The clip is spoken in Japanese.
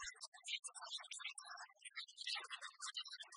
よろしくお願いします。